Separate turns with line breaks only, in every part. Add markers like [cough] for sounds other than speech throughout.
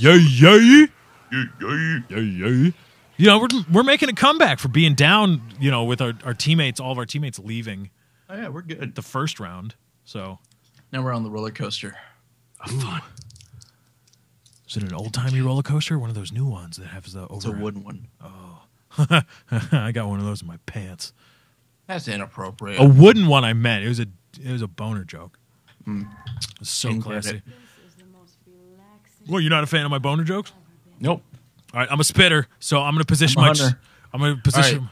Yay, yay. Yay, yay. You know, we're, we're making a comeback for being down, you know, with our, our teammates, all of our teammates leaving
Oh yeah, we're good.
the first round. So,
Now we're on the roller coaster.
fun. Is it an old timey roller coaster? One of those new ones that has the over.
It's a wooden one. Oh. [laughs]
I got one of those in my pants.
That's inappropriate.
A wooden one. I meant it was a it was a boner joke.
Hmm.
It's so
Didn't
classy.
it.
This is the most relaxing.
Well, you're not a fan of my boner jokes?
Nope.
All right, I'm a spitter, so I'm gonna position
I'm
my. I'm gonna position.
right.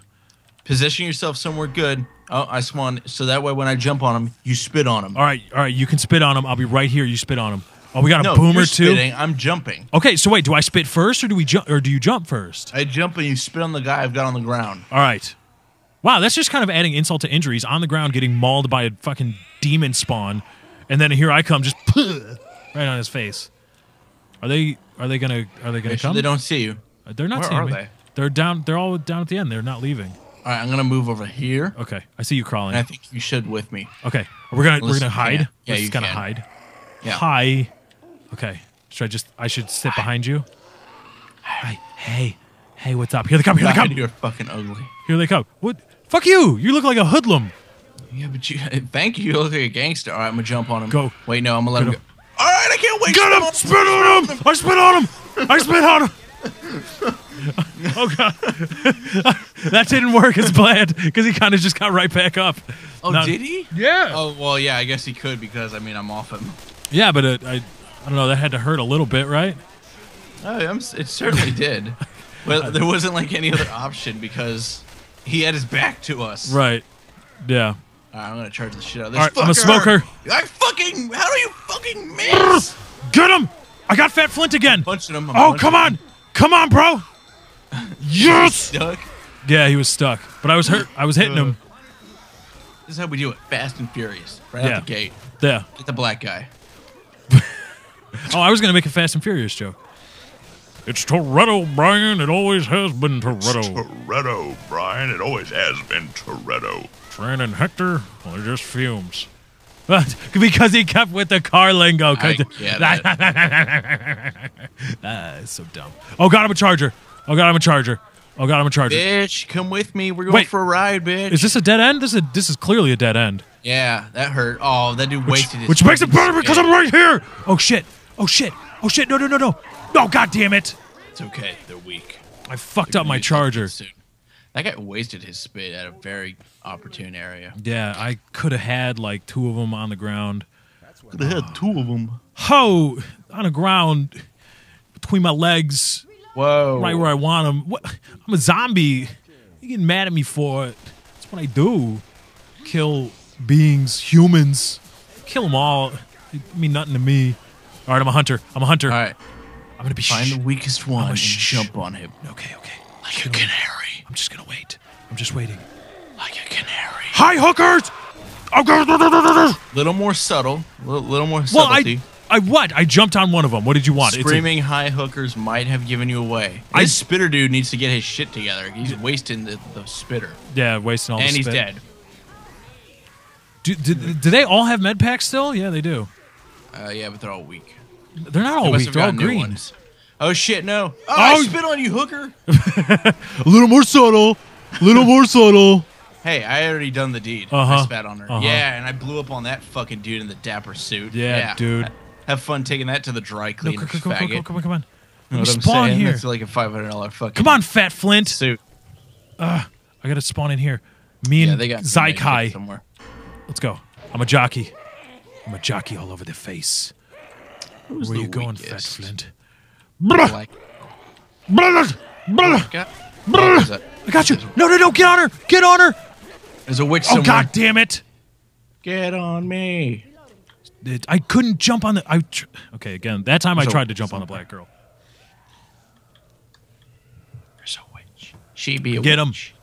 Position yourself somewhere good. Oh, I spawn. So that way, when I jump on him, you spit on him.
All right, all right. You can spit on him. I'll be right here. You spit on him. Oh, we got a
no,
boomer too.
spitting. I'm jumping.
Okay, so wait, do I spit first or do we jump or do you jump first?
I jump and you spit on the guy I've got on the ground.
All right. Wow, that's just kind of adding insult to injuries. On the ground, getting mauled by a fucking demon spawn, and then here I come, just [laughs] right on his face. Are they? Are they gonna? Are they gonna
Make sure
come?
they don't see you.
Uh, They're not
Where
seeing
are
me.
they?
They're down. They're all down at the end. They're not leaving.
All right, I'm gonna move over here,
Okay, I see you crawling.
and I think you should with me.
Okay, we're gonna we're gonna hide.
can. Yeah,
we're
you
just gonna
can.
hide.
Yeah.
Hi. Okay. Should I just? I should sit behind you. Hi. Hey. Hey. What's up? Here they come. Here they
God,
come.
you're fucking ugly.
Here they come. What? Fuck you. You look like a hoodlum.
Yeah, but you. [laughs] Thank you. You look like a gangster. All right, I'm gonna jump on him.
Go.
Wait, no, I'm gonna let him go. All right, I can't wait.
Get him! Spit on him! I spit on him! I spit on him! oh god, [laughs] that didn't work as planned because he kind of just got right back up.
Oh,
Now-
did he?
Yeah.
Oh well, yeah. I guess he could because I mean I'm off him.
Yeah, but it, I, I don't know. That had to hurt a little bit, right?
Oh, I'm, s- it certainly did. [laughs] Well, there wasn't like any other option because he had his back to us.
Right. Yeah.
Right, I'm gonna charge the shit out of this.
All right, I'm a smoker.
I fucking. How do you fucking miss?
Get him! I got Fat Flint again.
Punching him. I'm
Oh,
punching
come
him.
on, come on, bro. Yes.
Duck.
Yeah, he was stuck, but I was hurt. I was hitting uh, him.
This is how we do it. Fast and furious. Right
Yeah.
out the gate.
Yeah.
Get the black guy. [laughs]
Oh, I was gonna make a Fast and Furious joke. It's Toretto, Brian. It always has been Toretto.
Toretto, Brian. It always has been Toretto.
Fran and Hector, well, they're just fumes. But because he kept with the car lingo.
I get it.
Ah, so dumb. Oh god, I'm a charger. Oh god, I'm a charger. Oh god, I'm a charger.
bitch, come with me. We're going
Wait.
for a ride, bitch.
Is this a dead end? This is a, this is clearly a dead end.
yeah, that hurt. Oh, that dude wasted his.
Which makes it
fucking
better because. I'm right here. Oh shit. Oh shit. Oh shit. No no no no. No god damn it.
It's okay. They're weak.
I fucked up my charger.
soon. That guy wasted his spit at a very opportune area.
Yeah, I could have had like two of them on the ground.
Could have had two of them.
Ho on the ground between my legs,
Whoa!
right where I want them. What? I'm a zombie. You getting mad at me for it? That's what I do. Kill beings, humans. Kill them all. They mean nothing to me. All right, I'm a hunter. I'm a hunter.
All right,
I'm gonna be
find
shh.
the weakest one
a
and
sh-
jump on him
Okay, okay.
like a canary.
I'm just gonna wait. I'm just waiting.
Like a canary.
Hi, hookers. Okay.
Little more subtle. Little, little more
Well,
subtlety.
I, I what? I jumped on one of them. What did you want? It's a-
Screaming high hookers might have given you away.
I-
This spitter dude needs to get his shit together. He's wasting the, the spitter,
yeah, wasting all.
and
the
he's
spit.
dead.
Do, do, do they all have med packs still? Yeah, they do.
Uh, yeah, but they're all weak.
They're not all
They
weak. They're all
gotten new
green.
Oh shit! No. Oh,
Oh,
I spit on you, hooker. [laughs]
A little more subtle. A little more subtle.
Hey, I already done the deed.
Uh-huh.
I spat on her.
Uh-huh.
Yeah, and I blew up on that fucking dude in the dapper suit.
Yeah, dude.
Have fun taking that to the dry
No,
cleaner,
come, come, come,
faggot.
come on, come on.
Know what I'm
spawn
saying?
here.
That's like a five hundred dollar fucking.
Come on, Fat Flint.
suit.
I gotta spawn in here. Me and
Yeah, they got some
Zykai.
somewhere.
Let's go. I'm a jockey. I'm a jockey all over the face.
Who's
Where
the
you going, Fat? Flint? Bruh,
Like,
bruh, bruh.
got, oh, there's, a,
I got you. No, no, no. Get on her. Get on her.
there's a witch
Oh,
somewhere.
god damn it.
Get on me.
It- I couldn't jump on the. I tr- okay again. That time I
So-
tried to jump on the black girl.
There's a witch. She be a
Get 'em.
witch.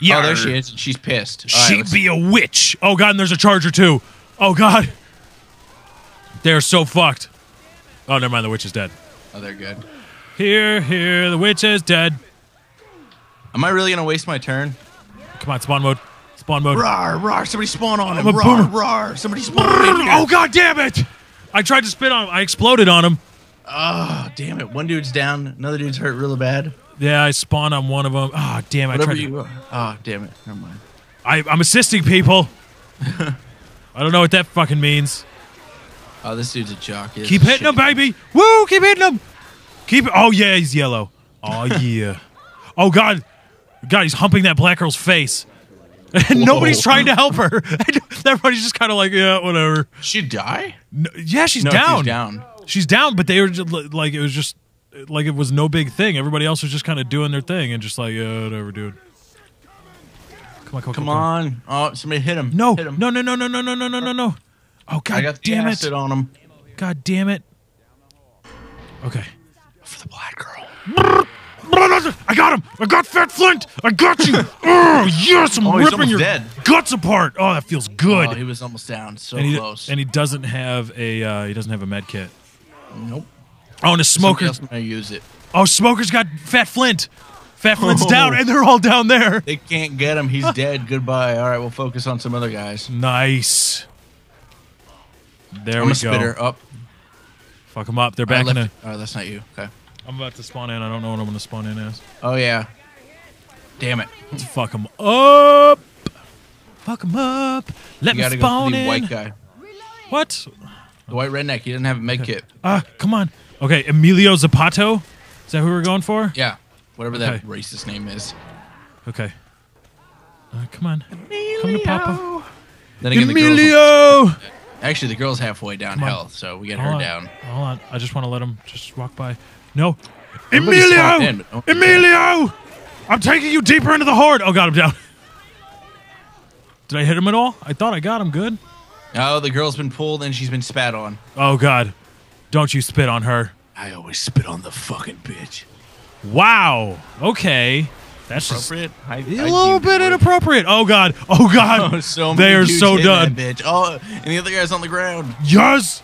Yeah,
Oh, there she is. She's pissed. All right,
She
let's-
be a witch. Oh god, and there's a charger too. Oh god, they're so fucked. Oh, never mind. The witch is dead.
Oh, they're good.
Here, here. The witch is dead.
Am I really gonna waste my turn?
Come on, spawn mode. Spawn mode.
Rar, rar, somebody spawn on him.
I'm a
Rar,
boomer.
rar, somebody spawn on him.
Oh god damn it! I tried to spit on him. I exploded on him.
Oh, damn it. One dude's down. Another dude's hurt really bad.
Yeah, I spawned on one of them. Oh, ah, damn! I
Whatever
tried. To,
you. Oh, damn it. Never mind.
I, I'm assisting people. [laughs] I don't know what that fucking means.
Oh, this dude's a jock. He
Keep
a
hitting him, baby. Woo! Keep hitting him. Keep. Oh yeah, he's yellow. Oh [laughs] yeah. oh god, God, he's humping that black girl's face, and [laughs] nobody's trying to help her. [laughs] Everybody's just kind of like, yeah, whatever.
She die?
No, yeah, she's
No,
down.
she's down.
She's down, but they were just, like, it was just like it was no big thing. Everybody else was just kind of doing their thing and just like, yeah, whatever, dude. Come on, come on,
Come on. Oh, somebody hit him.
No,
hit him.
no, no, no, no, no, no, no, no, no, no. Oh god,
I got the
damn
acid
it!
on him.
God damn it! Okay.
For the black girl. [laughs]
I got him! I got Fat Flint! I got you! [laughs] oh, yes! I'm
Oh,
ripping your
dead.
guts apart! Oh, that feels good.
Oh, he was almost down. So
and, he,
close.
and he doesn't have a uh, he doesn't have a med kit.
nope.
Oh, and a smoker.
might use it.
Oh, smoker's got Fat Flint. Fat Flint's [laughs]
Oh.
down, and they're all down there.
They can't get him. He's dead. Goodbye. All right, we'll focus on some other guys.
Nice. There
I'm
we
a
go.
spitter up.
Fuck them up. They're
I
back in a.
it. Oh, that's not you. Okay.
I'm about to spawn in. I don't know what I'm going to spawn in as.
Oh yeah. Damn it.
Let's fuck them up. Fuck them up. Let
You
me
gotta go
spawn
for the
in.
white guy.
What?
The white redneck. He didn't have a med kit.
Ah, come on. Okay, Emilio Zapato. Is that who we're going for?
Yeah. Whatever that
Okay.
racist name is.
Okay. Uh, come on. Come to Papa.
Then again, the girl's,
Emilio. [laughs]
actually, the girl's halfway down
Come on.
health, so we get
Hold
her
on.
down.
Hold on. I just want to let him just walk by. No. Emilio!
in, but don't do.
Emilio! I'm taking you deeper into the horde. Oh, got him down. Did I hit him at all? I thought I got him good.
Oh, the girl's been pulled and she's been spat on.
Oh, God. Don't you spit on her.
I always spit on the fucking bitch.
Wow. Okay. That's just a little bit inappropriate. Oh, God. Oh, God.
Oh, [laughs] so
they are so done.
Bitch. Oh, and the other guy's on the ground.
Yes.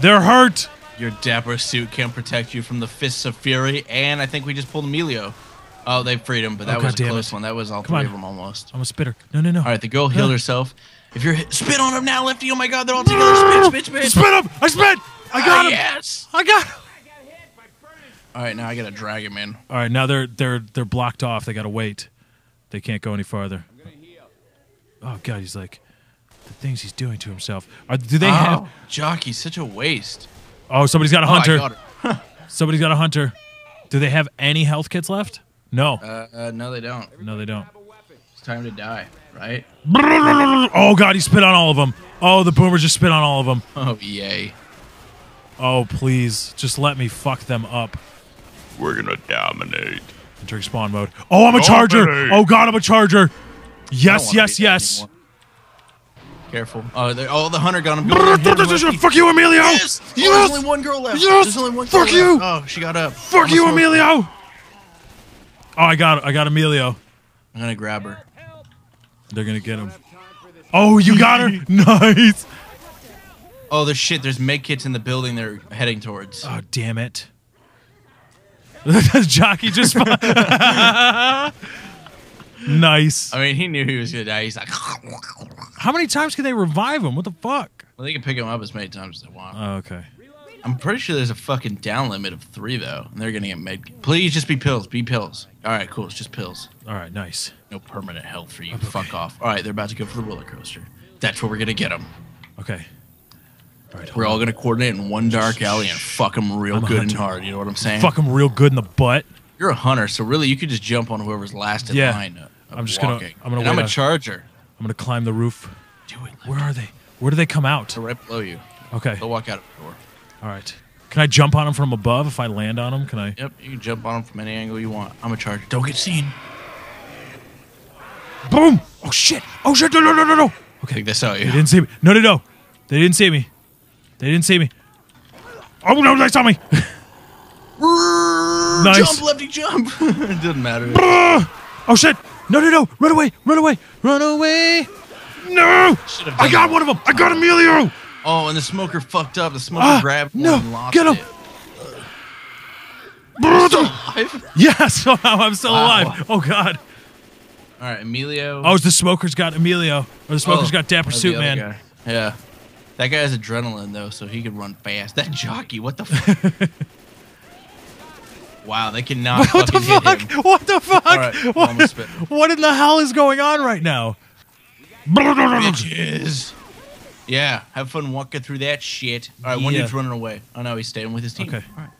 They're hurt.
Your dapper suit can't protect you from the fists of fury, and I think we just pulled Emilio. Oh, they freed him, but that
Oh,
was a close
it.
one. That was all
Come
three
on.
of them almost.
I'm a spitter. No, no, no.
All right, the girl healed
Huh.
herself. If you're hit, spit on him now, Lefty. Oh my God, they're all together. Spit, spit, spit.
Spit him. I spit. I got
Ah,
him.
Yes.
I got him.
All right, now I gotta drag him in.
All right, now they're they're they're blocked off. They got to wait. They can't go any farther. Oh god, he's like the things he's doing to himself. Are, do they
oh,
have?
jockey's such a waste.
Oh, somebody's got a
Oh,
hunter.
got. [laughs]
Somebody's got a hunter. Do they have any health kits left? No,
Uh, uh, no, they don't.
no, they don't.
It's time to die, right? [laughs]
Oh god, he spit on all of them. Oh, the boomer just spit on all of them.
Oh yay!
Oh please, just let me fuck them up.
We're gonna dominate.
Entering spawn mode. Oh, I'm a charger. Oh god, I'm a charger. Yes, yes, yes.
Careful. Oh, they're- oh, the hunter got him. Go there, hit him,
Fuck you, Emilio.
Yes! Oh,
Yes!
there's only one girl left.
Yes!
There's only one
Fuck
girl
you!
left. Oh, she got up.
Fuck
I'm
you,
a smoker.
Emilio. Oh, I got I got Emilio.
I'm gonna grab her.
They're gonna get him. Oh, you got her. [laughs] nice.
Oh, there's shit. There's med kits in the building they're heading towards.
Oh, damn it. [laughs] Jockey just. [laughs] [laughs] nice.
I mean, he knew he was gonna die. He's like,
How many times can they revive him? What the fuck?
well, they can pick him up as many times as they want.
Oh, okay.
I'm pretty sure there's a fucking down limit of three though, and they're gonna get med. Please just be pills. Be pills. All right, cool. It's just pills.
All right, nice.
No permanent health for you. Fuck off. All right, they're about to go for the roller coaster. That's where we're gonna get them.
Okay. Right,
We're all gonna coordinate in one dark alley and fuck them real
I'm
good and hard. You know what I'm saying?
Fuck them real good in the butt.
You're a hunter, so really you could just jump on whoever's last in
Yeah.
line. Of
I'm just gonna-
walking.
I'm gonna
And I'm a charger.
I'm gonna climb the roof.
Do it.
Where are they? Where do they come out?
They're right below you.
Okay.
They'll walk out of the door.
All right. Can I jump on them from above if I land on them? Can I?
Yep, you can jump on them from any angle you want. I'm a charger. Don't get seen.
Boom! Oh shit! Oh shit! No! No! No! No! No!
I
Okay.
think they saw you.
They didn't see me. No! No! No! They didn't see me. They didn't see me. Oh no! They saw me. Nice.
Jump, lefty, jump. [laughs] it doesn't matter.
Oh shit! No! No! No! Run away! Run away! Run away! No!
Should've
I got
that.
one of them. I got Emilio.
Oh, and the smoker fucked up. The smoker
Ah,
grabbed one
no,
and lost
get him.
it. Alive? [laughs]
Yes! [laughs] Somehow I'm still
Wow.
alive. Oh god.
All right, Emilio.
Oh, the smoker's got Emilio. Or the smoker's
Oh,
got Dapper
oh,
Suit Man.
guy. Yeah. That guy has adrenaline though, so he could run fast. That jockey, what the? Fuck? [laughs] wow, they cannot
What the fuck?
hit him. [laughs]
What the fuck?
Right,
what, what in the hell is going on right now?
Bitches. Yeah, have fun walking through that shit. All right, one
Yeah.
dude's running away. Oh no, he's staying with his team.
Okay.
All right.